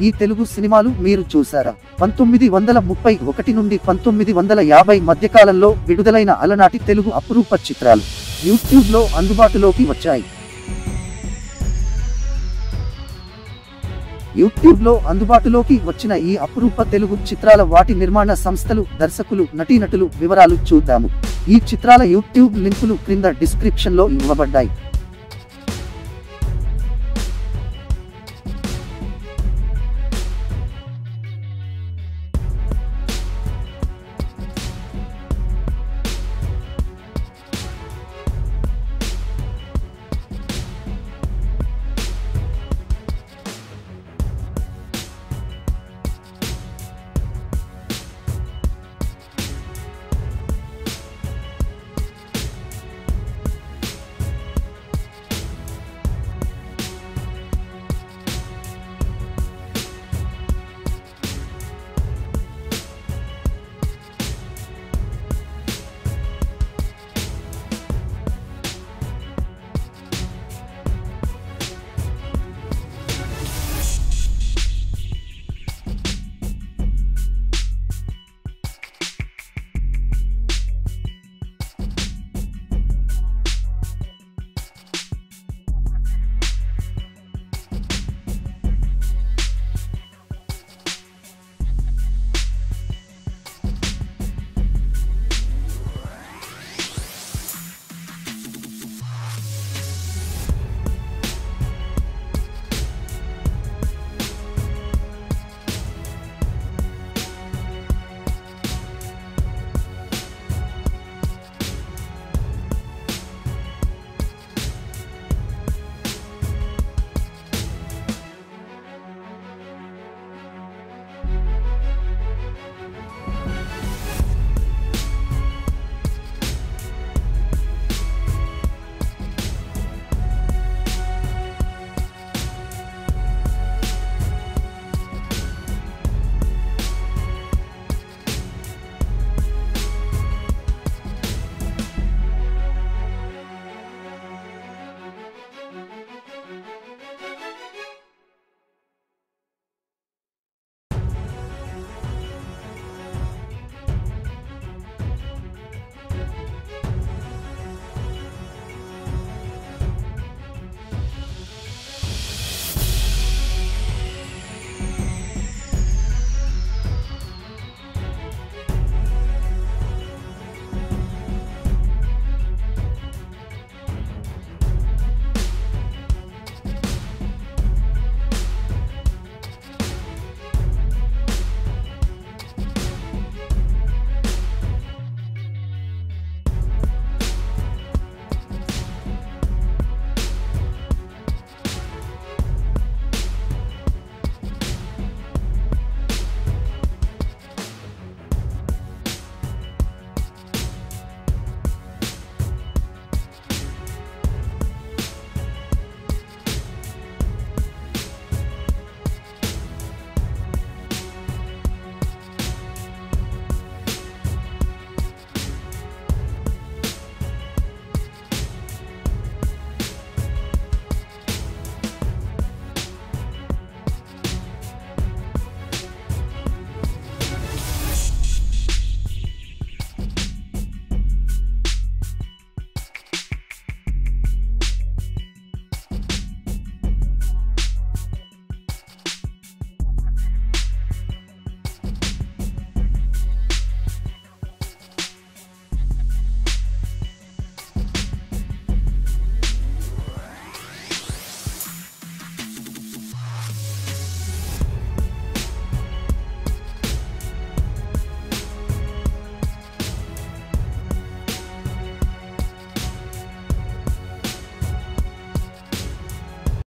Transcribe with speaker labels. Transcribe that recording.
Speaker 1: ఈ తెలుగు సినిమాలు మీరు చూసారా? పంతొమ్మిది వందల ముప్పై ఒకటి నుండి పంతొమ్మిది వందల యాభై మధ్యకాలంలో విడుదలైన అలనాటి తెలుగు అపురూప చిత్రాలు యూట్యూబ్లో అందుబాటులోకి వచ్చాయి. యూట్యూబ్లో అందుబాటులోకి వచ్చిన ఈ అపురూప తెలుగు చిత్రాల వాటి నిర్మాణ సంస్థలు దర్శకులు నటీనటులు వివరాలు చూద్దాము. ఈ చిత్రాల యూట్యూబ్ లింకులు క్రింద డిస్క్రిప్షన్లో ఇవ్వబడ్డాయి.